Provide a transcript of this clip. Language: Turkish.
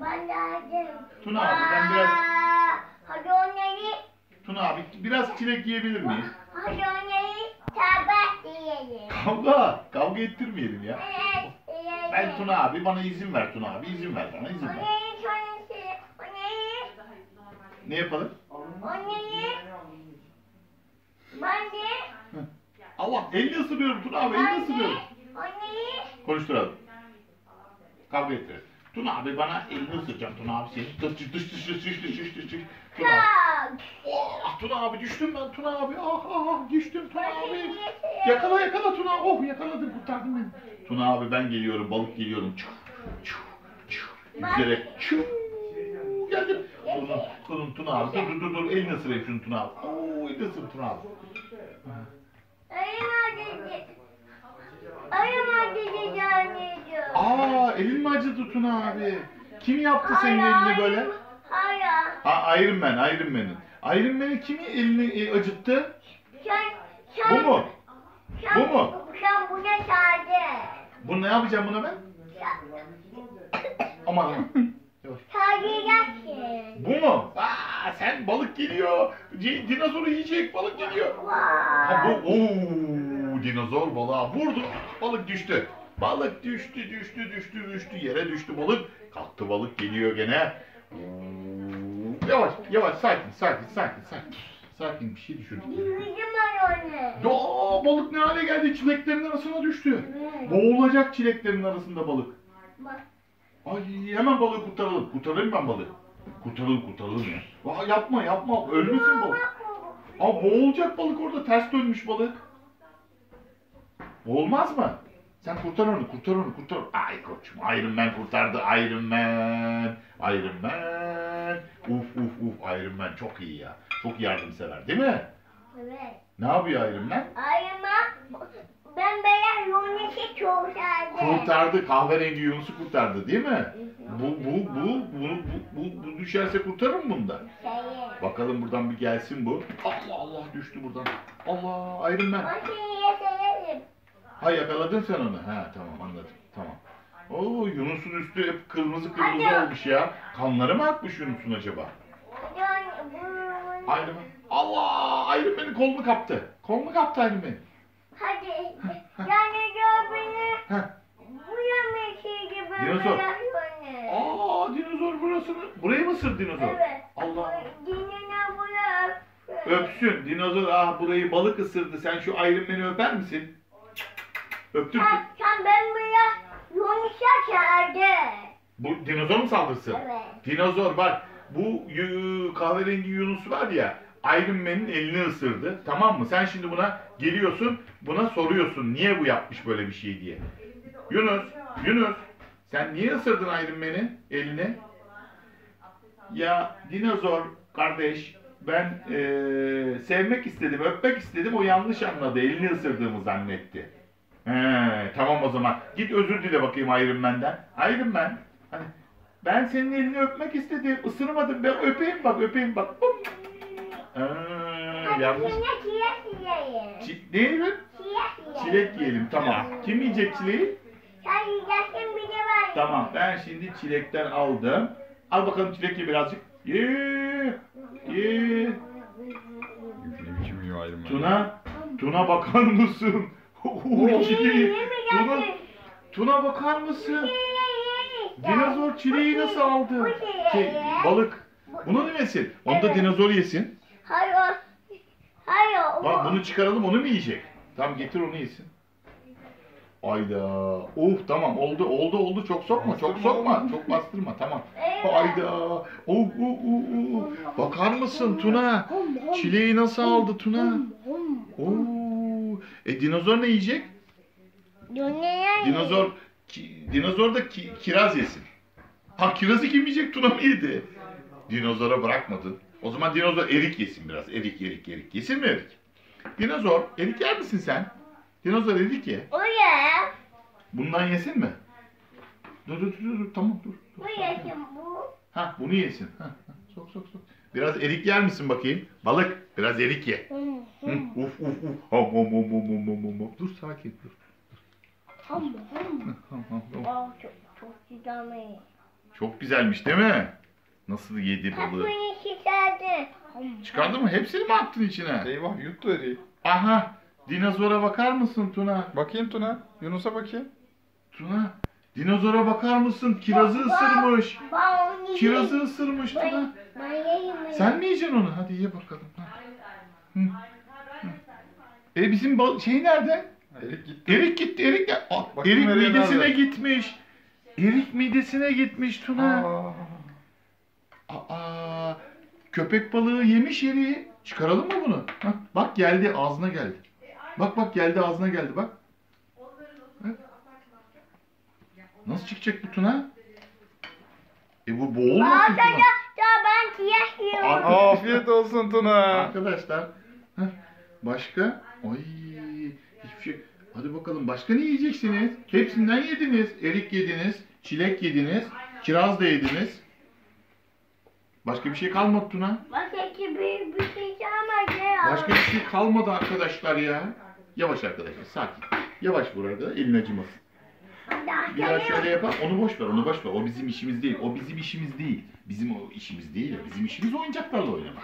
Ben de. Tuna abi ben biraz Hadi onları, Tuna abi biraz çilek yiyebilir miyiz? hadi onları tabak diyelim. Kavga, kavga ettirmeyelim ya. Evet, diyelim. Ben Tuna abi bana izin ver Tuna abi izin ver bana izin ver. Onları onları, Ne yapalım? onları, ben de, Allah elini ısırıyorum Tuna abi elini ısırıyorum. onları, Konuşturalım. Kavga ettirelim. Tuna abi bana elini ısıracağım Tuna abi seni. Düş düş düş düş düş düş düş düş. Tuna abi. Oh, Tuna abi düştüm ben Tuna abi. Ah ah ah düştüm Tuna abi. Yakala yakala Tuna. Oh yakaladım kurtardım beni. Tuna abi ben geliyorum balık geliyorum. Çuf çuf çuf. Yüzerek çuf. Geldim. Tuna, Tuna, Tuna abi dur dur dur dur elini ısırayım şunu Tuna abi. Oo elini ısır Tuna abi. Ayın abi. Ayın elin mi acıdı Tuna abi? Kim yaptı senin elini böyle? Hayır. Ha Iron Man, Iron Man'in. Iron Man'in kimi elini e, acıttı? Sen, sen, Bu mu? Sen, Bu mu? Sen buna sade. Bu ne yapacağım buna ben? Aman aman. Sadeceksin. Bu mu? Aa sen balık geliyor. C- Dinozoru yiyecek balık geliyor. Ha bu ooo dinozor balığa vurdu. Balık düştü. Balık düştü düştü düştü düştü yere düştü balık. Kalktı balık geliyor gene. Oo, Yavaş yavaş sakin sakin sakin sakin. Sakin bir şey onu. Aa balık ne hale geldi çileklerin arasına düştü. Boğulacak çileklerin arasında balık. Ay hemen balığı kurtaralım. Kurtarayım ben balığı. Kurtaralım kurtaralım ya. Aa, yapma yapma ölmesin balık. Aa boğulacak balık orada ters dönmüş balık. Boğulmaz mı? Sen kurtar onu kurtar onu kurtar. Ay koçum Iron Man kurtardı Iron Man. Iron Man. Uf uf uf Iron Man çok iyi ya. Çok yardımsever değil mi? Evet. Ne yapıyor Iron Man? Ayıma ben beyaz çok sevdim. Kurtardı kahverengi Yunus'u kurtardı değil mi? Bu bu bu bunu bu, bu, bu düşerse kurtarır mı bunda? Şeyi. Bakalım buradan bir gelsin bu. Allah Allah düştü buradan. Allah Iron Man. Severim. Ha yakaladın sen onu. Ha tamam anladım. Tamam. Oo Yunus'un üstü hep kırmızı kırmızı Hadi. olmuş ya. Kanları mı akmış Yunus'un acaba? Yani bu- Man. Allah Iron Man'in kolunu kaptı. Kolunu kaptı Iron Man. Hadi. Yani gör beni. Bu yemesi gibi Dinozor. Aa dinozor burasını. Burayı mı sır dinozor? Evet. Allah. Dinine bırak. Öpsün. Dinozor ah burayı balık ısırdı. Sen şu Iron Man'i öper misin? Öptür. Sen, sen ben bırak. Yonuşa çağırdı. Bu dinozor mu saldırsın? Evet. Dinozor bak. Bu kahverengi Yunus var ya. Iron Man'in elini ısırdı. Tamam mı? Sen şimdi buna geliyorsun. Buna soruyorsun. Niye bu yapmış böyle bir şey diye. Yunus. Yunus. Sen niye ısırdın Iron Man'in elini? Ya dinozor kardeş ben eee, sevmek istedim, öpmek istedim. O yanlış anladı. Elini ısırdığımı zannetti. He, tamam o zaman. Git özür dile bakayım Iron Man'den. Iron Man. Hani ben senin elini öpmek istedim. ısırmadım. Ben öpeyim bak, öpeyim bak. Hop. Ee, yanlış. çilek yiyelim? Çilek yiyelim. Tamam. Kim yiyecek çileği? Sen yiyeceksin bir de ben. Tamam. Ben şimdi çilekten aldım. Al bakalım çilek ye birazcık. Ye. Ye. Ne biçim yiyor Iron Man? Tuna. Tuna bakar mısın? Oo, çileği. Tuna. Tuna bakar mısın? Dinozor çileği nasıl aldı? Şey, balık. Bunu ne yesin? Onu da dinozor yesin. Hayır. Hayır. Bak bunu çıkaralım onu mu yiyecek? Tamam getir onu yesin. Ayda. Uh tamam oldu oldu oldu çok sokma çok sokma çok bastırma tamam. Ayda. Uh, uh, uh, uh. Bakar mısın Tuna? Çileği nasıl aldı Tuna? Oo. E dinozor ne yiyecek? Dinozor ki, dinozor da ki- kiraz yesin. Ha kirazı kim yiyecek Tuna mı yedi? Dinozora bırakmadın. O zaman dinozor erik yesin biraz. Erik erik erik. Yesin mi erik? Dinozor erik yer misin sen? Dinozor erik ye. Bu ya. Bundan yesin mi? Dur dur dur dur tamam dur. dur. Bu yesin bu. Ha bunu yesin. Ha, ha, sok sok sok. Biraz erik yer misin bakayım? Balık biraz erik ye. Hı, uf uf uf. Ham ham ham ham ham ham ham. Dur sakin dur. Tamam. Ham ham ham. Aa, çok, çok güzel. Çok güzelmiş değil mi? Nasıl yedi balığı? Kapıyı çıkardı. Çıkardı mı? Hepsini mi attın içine? Eyvah yuttu eriği. Aha! Dinozora bakar mısın Tuna? Bakayım Tuna. Yunus'a bakayım. Tuna, dinozora bakar mısın? Kirazı ısırmış. Ben Kirazı ısırmış Tuna. Ben, ben? Sen mi yiyeceksin onu? Hadi ye bakalım. E bizim bal- şey nerede? Erik gitti. Erik gitti, Erik de- Aa, Bakayım Erik midesine nerede? gitmiş. Erik midesine gitmiş Tuna. Aa, Aa, köpek balığı yemiş Erik'i. Çıkaralım mı bunu? Hah, bak geldi, ağzına geldi. Bak bak geldi, ağzına geldi bak. Bak. Nasıl çıkacak bu Tuna? E bu boğulmasın Tuna. da, da ben siyah yiyorum. Ar- Afiyet olsun Tuna. Arkadaşlar. heh, Başka? Ay hiçbir şey. Hadi bakalım başka ne yiyeceksiniz? Hepsinden yediniz. Erik yediniz, çilek yediniz, kiraz da yediniz. Başka bir şey kalmadı Tuna. Başka bir, bir şey kalmadı ya. Başka bir şey kalmadı arkadaşlar ya. Yavaş arkadaşlar sakin. Yavaş arkadaşlar elin acımasın. Daha Bir daha geliyor. şöyle yapalım. Onu boş ver, onu boş ver. O bizim işimiz değil. O bizim işimiz değil. Bizim o işimiz değil. Bizim işimiz oyuncaklarla oynamak.